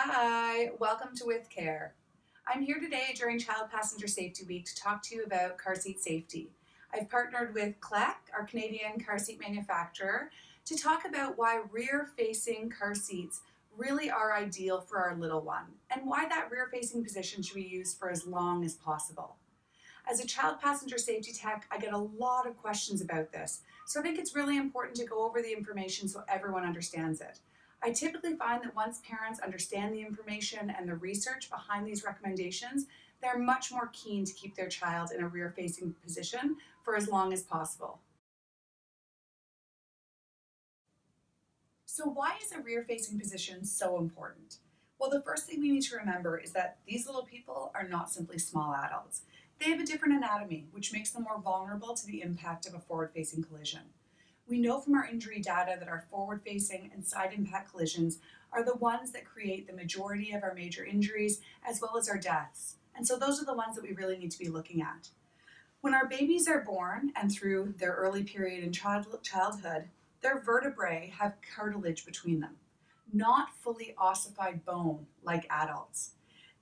Hi, welcome to With Care. I'm here today during Child Passenger Safety Week to talk to you about car seat safety. I've partnered with Clek, our Canadian car seat manufacturer, to talk about why rear facing car seats really are ideal for our little one and why that rear facing position should be used for as long as possible. As a child passenger safety tech, I get a lot of questions about this, so I think it's really important to go over the information so everyone understands it. I typically find that once parents understand the information and the research behind these recommendations, they're much more keen to keep their child in a rear facing position for as long as possible. So, why is a rear facing position so important? Well, the first thing we need to remember is that these little people are not simply small adults. They have a different anatomy, which makes them more vulnerable to the impact of a forward facing collision. We know from our injury data that our forward facing and side impact collisions are the ones that create the majority of our major injuries as well as our deaths. And so those are the ones that we really need to be looking at. When our babies are born and through their early period in child, childhood, their vertebrae have cartilage between them, not fully ossified bone like adults.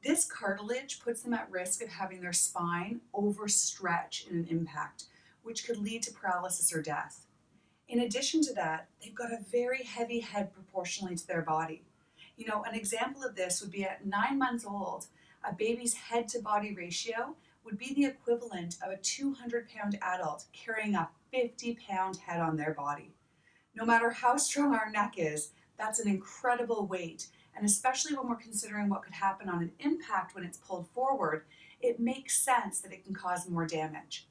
This cartilage puts them at risk of having their spine overstretch in an impact, which could lead to paralysis or death. In addition to that, they've got a very heavy head proportionally to their body. You know, an example of this would be at nine months old, a baby's head to body ratio would be the equivalent of a 200 pound adult carrying a 50 pound head on their body. No matter how strong our neck is, that's an incredible weight. And especially when we're considering what could happen on an impact when it's pulled forward, it makes sense that it can cause more damage.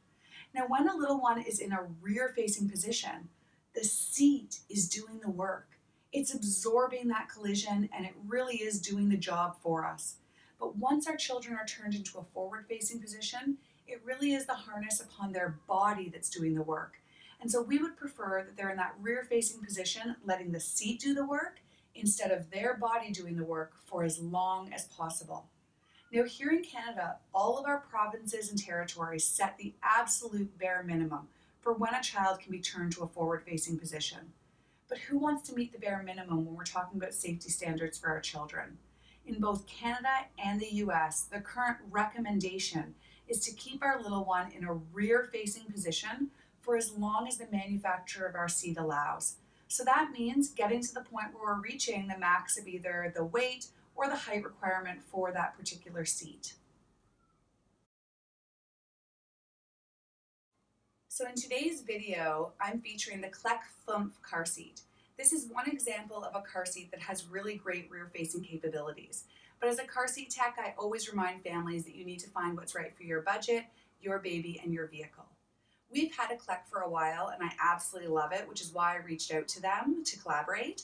Now, when a little one is in a rear facing position, the seat is doing the work. It's absorbing that collision and it really is doing the job for us. But once our children are turned into a forward facing position, it really is the harness upon their body that's doing the work. And so we would prefer that they're in that rear facing position, letting the seat do the work instead of their body doing the work for as long as possible. Now, here in Canada, all of our provinces and territories set the absolute bare minimum for when a child can be turned to a forward facing position. But who wants to meet the bare minimum when we're talking about safety standards for our children? In both Canada and the US, the current recommendation is to keep our little one in a rear facing position for as long as the manufacturer of our seat allows. So that means getting to the point where we're reaching the max of either the weight or the height requirement for that particular seat. So in today's video, I'm featuring the Clek Foonf car seat. This is one example of a car seat that has really great rear-facing capabilities. But as a car seat tech, I always remind families that you need to find what's right for your budget, your baby, and your vehicle. We've had a Clek for a while and I absolutely love it, which is why I reached out to them to collaborate.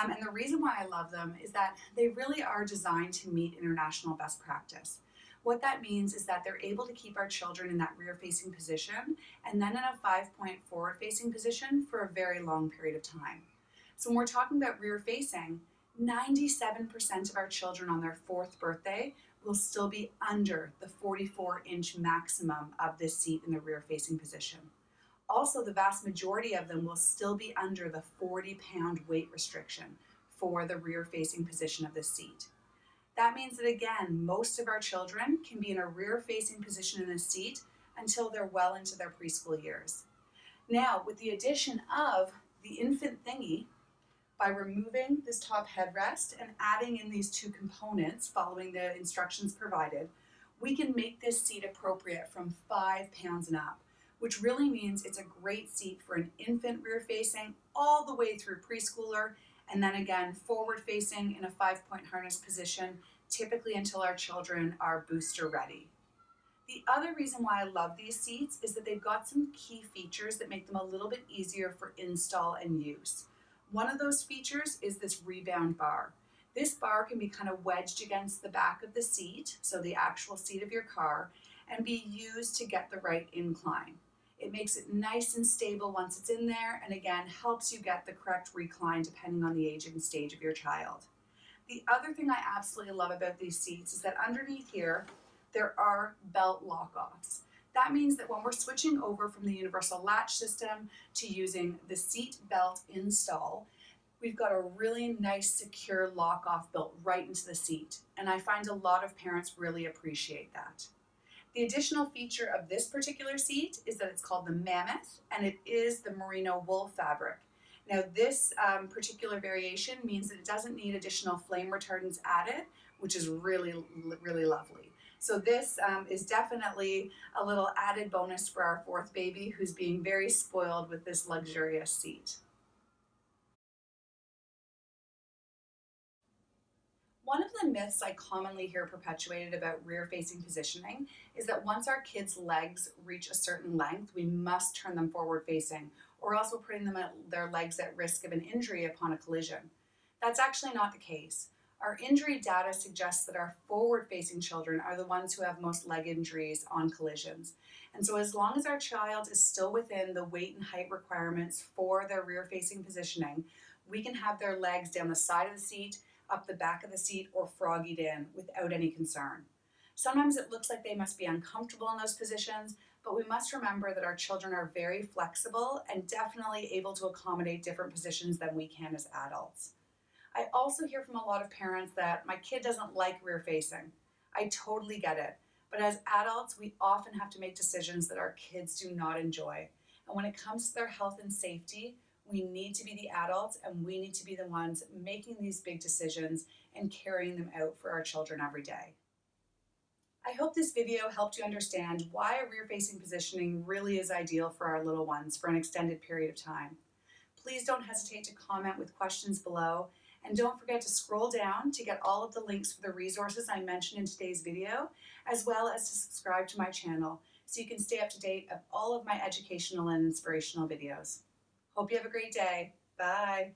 Um, and the reason why I love them is that they really are designed to meet international best practice. What that means is that they're able to keep our children in that rear facing position and then in a five point forward facing position for a very long period of time. So when we're talking about rear facing, 97% of our children on their fourth birthday will still be under the 44 inch maximum of this seat in the rear facing position. Also, the vast majority of them will still be under the 40 pound weight restriction for the rear facing position of the seat. That means that again, most of our children can be in a rear facing position in a seat until they're well into their preschool years. Now, with the addition of the infant thingy, by removing this top headrest and adding in these two components following the instructions provided, we can make this seat appropriate from five pounds and up, which really means it's a great seat for an infant rear facing all the way through preschooler and then again forward facing in a five point harness position, typically until our children are booster ready. The other reason why I love these seats is that they've got some key features that make them a little bit easier for install and use. One of those features is this rebound bar. This bar can be kind of wedged against the back of the seat, so the actual seat of your car, and be used to get the right incline. It makes it nice and stable once it's in there, and again, helps you get the correct recline depending on the age and stage of your child. The other thing I absolutely love about these seats is that underneath here, there are belt lock-offs. That means that when we're switching over from the universal latch system to using the seat belt install, we've got a really nice secure lock off built right into the seat, and I find a lot of parents really appreciate that. The additional feature of this particular seat is that it's called the Mammoth, and it is the merino wool fabric. Now this um, particular variation means that it doesn't need additional flame retardants added, which is really, really lovely. So this um, is definitely a little added bonus for our fourth baby who's being very spoiled with this luxurious seat. The myths I commonly hear perpetuated about rear facing positioning is that once our kids' legs reach a certain length, we must turn them forward facing, or else we're putting them at their legs at risk of an injury upon a collision. That's actually not the case. Our injury data suggests that our forward facing children are the ones who have most leg injuries on collisions. And so, as long as our child is still within the weight and height requirements for their rear facing positioning, we can have their legs down the side of the seat up the back of the seat or froggied in without any concern. Sometimes it looks like they must be uncomfortable in those positions, but we must remember that our children are very flexible and definitely able to accommodate different positions than we can as adults. I also hear from a lot of parents that my kid doesn't like rear facing. I totally get it. But as adults, we often have to make decisions that our kids do not enjoy. And when it comes to their health and safety, we need to be the adults and we need to be the ones making these big decisions and carrying them out for our children every day. I hope this video helped you understand why a rear-facing positioning really is ideal for our little ones for an extended period of time. Please don't hesitate to comment with questions below and don't forget to scroll down to get all of the links for the resources I mentioned in today's video, as well as to subscribe to my channel so you can stay up to date of all of my educational and inspirational videos. Hope you have a great day. Bye.